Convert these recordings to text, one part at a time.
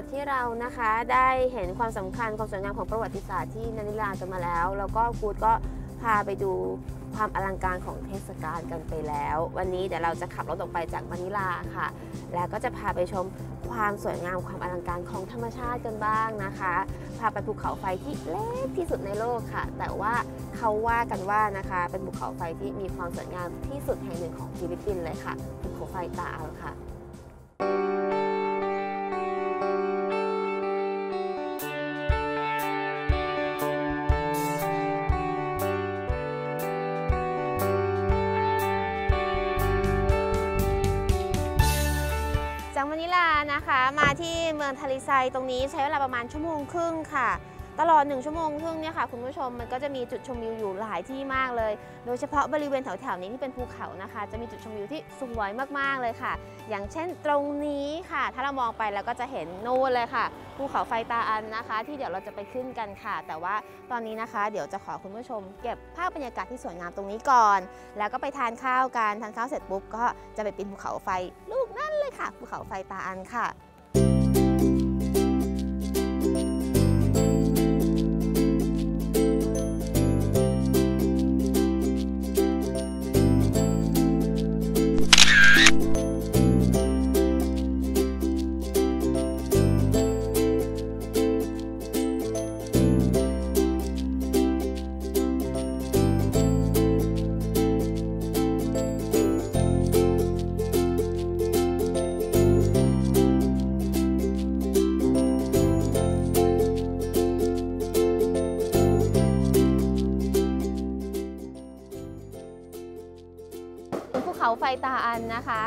จากที่เรานะคะได้เห็นความสำคัญความสวยงามของประวัติศาสตร์ที่มะนิลากันมาแล้ว แล้วก็กู๊ดก็พาไปดูความอลังการของเทศกาลกันไปแล้ว วันนี้เดี๋ยวเราจะขับรถออกไปจากมะนิลาค่ะ แล้วก็จะพาไปชมความสวยงามความอลังการของธรรมชาติกันบ้างนะคะ พาไปภูเขาไฟที่เล็กที่สุดในโลกค่ะ แต่ว่าเขาว่ากันว่านะคะ เป็นภูเขาไฟที่มีความสวยงามที่สุดแห่งหนึ่งของฟิลิปปินส์เลยค่ะภูเขาไฟตาอัลค่ะ นะคะ มาที่เมืองทาริไซตรงนี้ใช้เวลาประมาณชั่วโมงครึ่งค่ะ ตลอด 1 ชั่วโมงครึ่งเนี่ยค่ะคุณผู้ชมมันก็จะมีจุดชมวิวอยู่หลายที่มากเลย โดยเฉพาะบริเวณแถวๆนี้ที่เป็นภูเขานะคะ จะมีจุดชมวิวที่สวยมากๆเลยค่ะ อย่างเช่นตรงนี้ค่ะ ถ้าเรามองไปแล้วก็จะเห็นนู่นเลยค่ะภูเขาไฟตาอันนะคะ ที่เดี๋ยวเราจะไปขึ้นกันค่ะ แต่ว่าตอนนี้นะคะ เดี๋ยวจะขอคุณผู้ชม เก็บภาพบรรยากาศที่สวยงามตรงนี้ก่อน แล้วก็ไปทานข้าวกันทานข้าวเสร็จปุ๊บก็จะไปปีนภูเขาไฟลูก นั่นเลยค่ะภูเขาไฟตาอันค่ะ เขาไฟตาอันนะคะ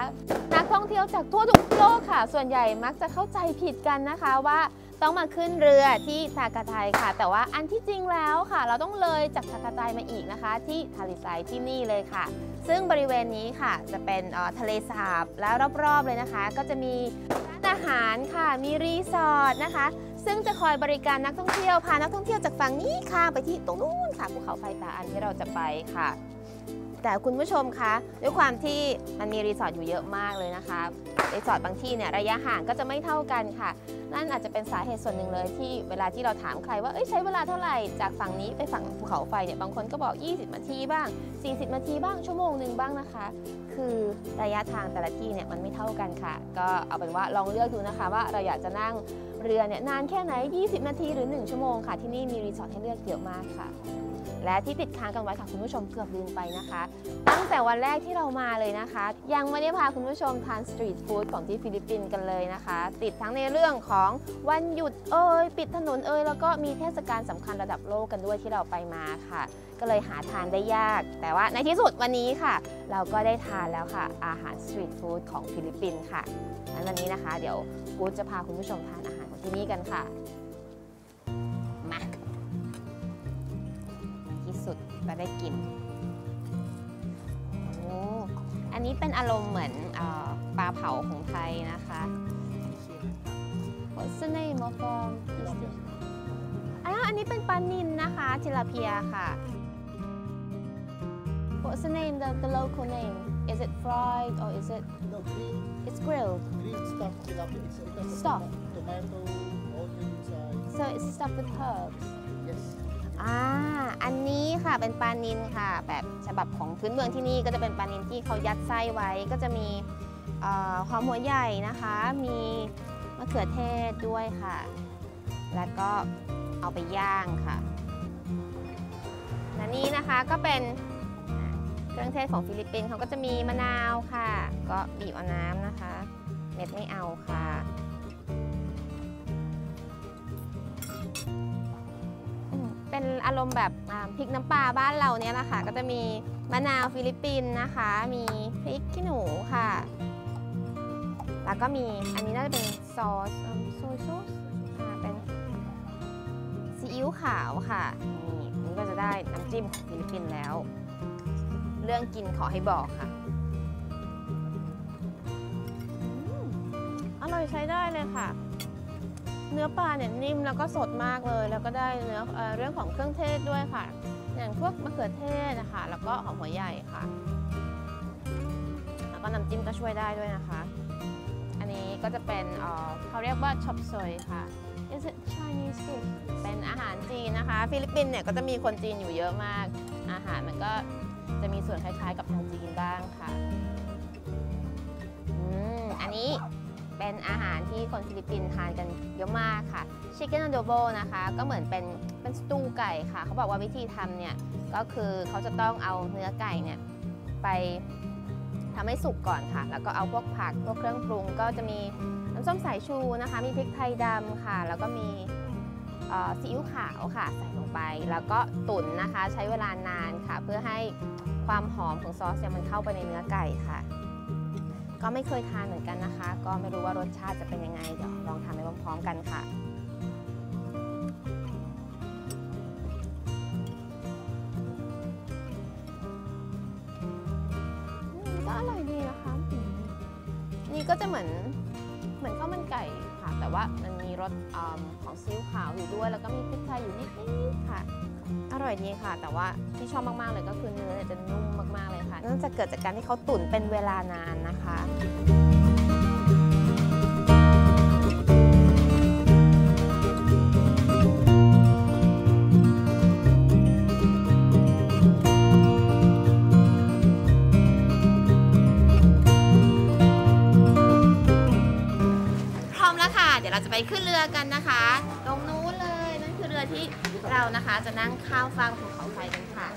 นักท่องเที่ยวจากทั่วทุกโลกค่ะ ส่วนใหญ่มักจะเข้าใจผิดกันนะคะว่าต้องมาขึ้นเรือที่ทากาไทยค่ะ แต่ว่าอันที่จริงแล้วค่ะ เราต้องเลยจากทากาไทมาอีกนะคะ ที่ทาริไซที่นี่เลยค่ะ ซึ่งบริเวณนี้ค่ะ จะเป็นออทะเลสาบแล้วรอบๆเลยนะคะ ก็จะมีร้านอาหารค่ะมีรีสอร์ทนะคะ ซึ่งจะคอยบริการนักท่องเที่ยวพานักท่องเที่ยวจากฝั่งนี้ข้ามไปที่ตรงนู้นค่ะภูเขาไฟตาอันที่เราจะไปค่ะ แต่คุณผู้ชมคะ ด้วยความที่มันมีรีสอร์ทอยู่เยอะมากเลยนะคะรีสอร์ทบางที่เนี่ยระยะห่างก็จะไม่เท่ากันค่ะ นั่นอาจจะเป็นสาเหตุส่วนหนึ่งเลยที่เวลาที่เราถามใครว่าใช้เวลาเท่าไหร่จากฝั่งนี้ไปฝั่งภูเขาไฟเนี่ยบางคนก็บอก 20 นาทีบ้าง 40 นาทีบ้างชั่วโมงหนึ่งบ้างนะคะ คือระยะทางแต่ละที่เนี่ยมันไม่เท่ากันค่ะ ก็เอาเป็นว่าลองเลือกดูนะคะว่าเราอยากจะนั่งเรือเนี่ยนานแค่ไหน 20 นาทีหรือ 1 ชั่วโมงค่ะ ที่นี่มีรีสอร์ทให้เลือกเยอะมากค่ะและที่ติดค้างกันไว้ค่ะคุณผู้ชมเกือบลืมไปนะคะ ตั้งแต่วันแรกที่เรามาเลยนะคะ ยังไม่ได้พาคุณผู้ชมทาน street food ของที่ฟิลิปปินส์กันเลยนะคะ ติดทั้งในเรื่องของวันหยุดเอ่ยปิดถนนเอ่ยแล้วก็มีเทศกาลสำคัญระดับโลกกันด้วยที่เราไปมาค่ะ ก็เลยหาทานได้ยาก แต่ว่าในที่สุดวันนี้ค่ะ เราก็ได้ทานแล้วค่ะ อาหาร street food ของฟิลิปปินส์ค่ะงั้นวันนี้นะคะ เดี๋ยวกู๊ดจะพาคุณผู้ชมทานอาหารของที่นี่กันค่ะมาที่สุดก็ได้กิน นนี้เป็นอารมณ์เหมือนเออปลาเผาของไทยนะคะ What's the name of um, this dish? อ่าอันนี้เป็นปลานินนะคะทิลาเพียค่ะ What's the name the the local name Is it fried or is it No, green, it's grilled green stuffed tilapia. It's, it has Stuffed. tomato, onions, uh, so it's stuffed with herbs yes. อ่าอันนี้ค่ะเป็นปลานินค่ะ แบบฉบับของพื้นเมืองที่นี่ก็จะเป็นปลานินที่เขายัดไส้ไว้ก็จะมีหอมหัวใหญ่นะคะ มีมะเขือเทศด้วยค่ะ แล้วก็เอาไปย่างค่ะและนี่นะคะก็เป็นเครื่องเทศของฟิลิปปินส์เขาก็จะมีมะนาวค่ะ ก็บีบเอาน้ำนะคะ เม็ดไม่เอาค่ะ เป็นอารมณ์แบบพริกน้ำปลาบ้านเราเนี่ยแหละค่ะ ก็จะมีมะนาวฟิลิปปินส์นะคะ มีพริกขี้หนูค่ะ แล้วก็มีอันนี้น่าจะเป็นซอส soy sauce อ่าเป็นซีอิ๊วขาวค่ะ นี่นี่ก็จะได้น้ำจิ้มของฟิลิปปินส์แล้ว เรื่องกินขอให้บอกค่ะอร่อยใช้ได้เลยค่ะ เนื้อปลาเนี่ยนิ่มแล้วก็สดมากเลย แล้วก็ได้เนื้อเอเรื่องของเครื่องเทศด้วยค่ะ อย่างพวกมะเขือเทศนะคะแล้วก็หอมหัวใหญ่ค่ะ แล้วก็น้ำจิ้มก็ช่วยได้ด้วยนะคะ อันนี้ก็จะเป็นเเขาเรียกว่า chop suey ค่ะ Is it Chinese food เป็นอาหารจีนนะคะ ฟิลิปปินส์เนี่ยก็จะมีคนจีนอยู่เยอะมาก อาหารมันก็จะมีส่วนคล้ายๆกับทางจีนบ้างค่ะ อืม อันนี้ เป็นอาหารที่คนฟิลิปปินส์ทานกันเยอะมากค่ะ Chicken adobo นะคะก็เหมือนเป็นเป็นสตูไก่ค่ะ เขาบอกว่าวิธีทำเนี่ยก็คือเขาจะต้องเอาเนื้อไก่เนี่ยไปทำให้สุกก่อนค่ะ แล้วก็เอาพวกผักพวกเครื่องปรุง ก็จะมีน้ำส้มสายชูนะคะ มีพริกไทยดำค่ะ แล้วก็มีซีอิ๊วขาวค่ะ ใส่ลงไป แล้วก็ตุ๋นนะคะ ใช้เวลานานค่ะ เพื่อให้ความหอมของซอสเนี่ยมันเข้าไปในเนื้อไก่ค่ะ ก็ไม่เคยทานเหมือนกันนะคะ ก็ไม่รู้ว่ารสชาติจะเป็นยังไง เดี๋ยวลองทำไปพร้อมๆกันค่ะอืมก็อร่อยดีนะคะอืมนี่ก็จะเหมือนเหมือนข้าวมันไก่ค่ะ แต่ว่ามันมีรสอของซีอิ๊วขาวอยู่ด้วย แล้วก็มีพริกไทยอยู่นิดๆค่ะ อร่อยดีค่ะ แต่ว่าที่ชอบมากๆเลยก็คือเนื้อจะนุ่มมากๆเลยค่ะน่าจะเกิดจากการที่เขาตุ๋นเป็นเวลานานนะคะ ตรงนู้นเลยนั่นคือเรือที่เรานะคะจะนั่งข้ามฟากภูเขาไฟกันค่ะ